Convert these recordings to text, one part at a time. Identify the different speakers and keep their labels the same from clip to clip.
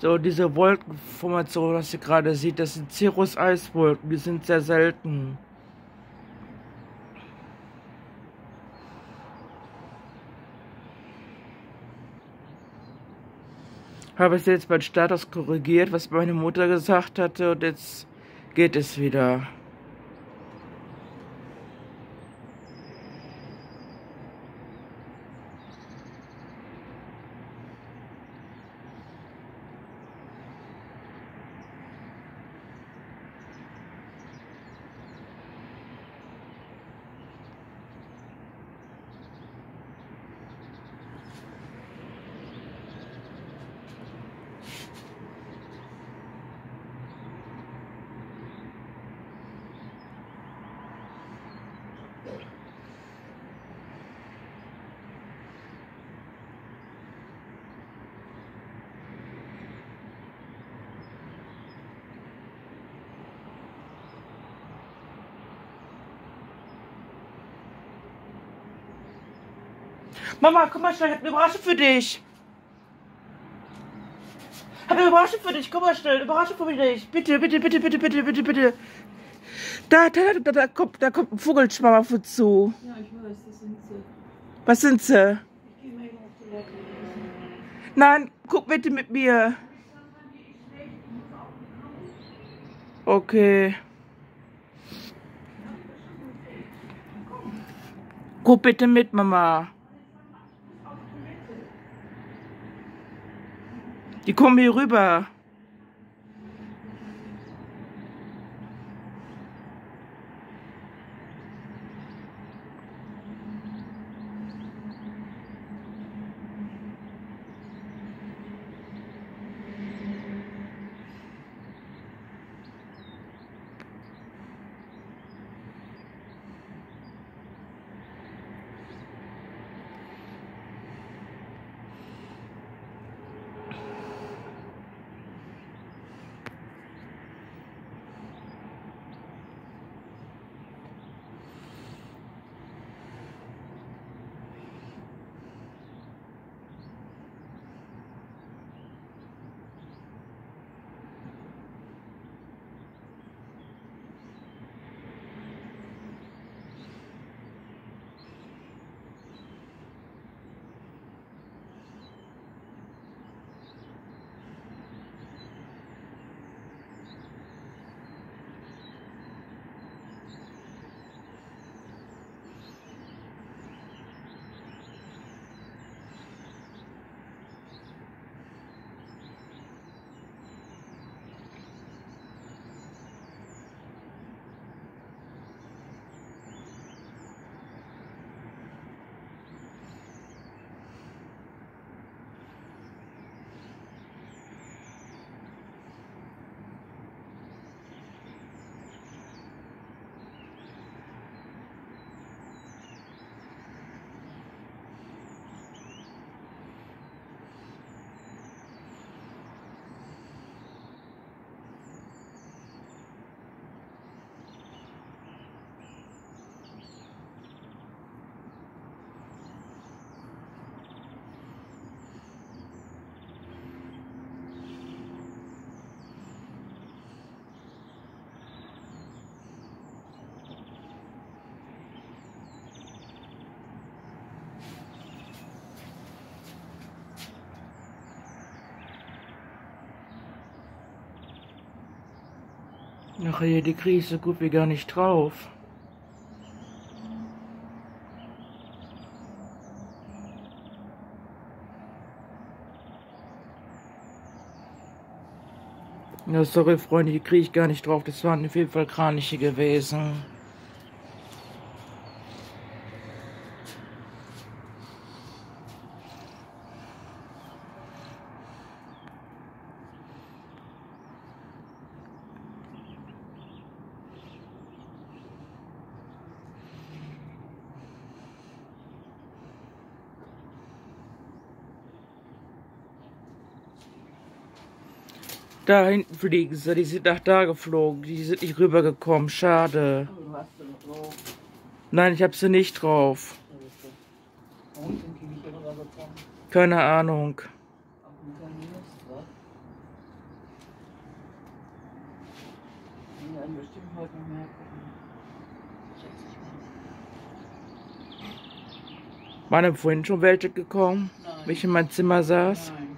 Speaker 1: So, diese Wolkenformation, was ihr gerade sieht, das sind Cirrus-Eiswolken, die sind sehr selten. Habe es jetzt beim Status korrigiert, was meine Mutter gesagt hatte und jetzt geht es wieder. Mama, komm mal schnell, ich hab eine Überraschung für dich. Ich hab eine Überraschung für dich, komm mal schnell, Überraschung für dich. Bitte, bitte, bitte, bitte, bitte, bitte, bitte. Da, da, da, da, kommt, da kommt ein Vogelschwammer auf uns zu.
Speaker 2: Ja, ich weiß, das sind sie.
Speaker 1: Was sind sie?
Speaker 2: Ich gehe mal eben auf Toilette.
Speaker 1: Nein, guck bitte mit mir. Okay. Guck bitte mit, Mama. Die kommen hier rüber. Ach je, die kriege ich so gut wie gar nicht drauf. Ja, sorry, Freunde, die kriege ich gar nicht drauf. Das waren auf jeden Fall Kraniche gewesen. da hinten fliegen sie. Die sind nach da geflogen. Die sind nicht rübergekommen. Schade. Nein, ich habe sie nicht drauf. Keine Ahnung. Waren vorhin schon welche gekommen,
Speaker 2: Nein.
Speaker 1: wenn ich in mein Zimmer saß?
Speaker 2: Nein.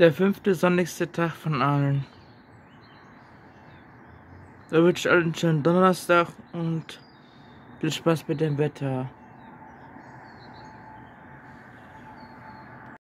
Speaker 1: Der fünfte sonnigste Tag von allen. Da wünsche ich allen einen schönen Donnerstag und viel Spaß mit dem Wetter.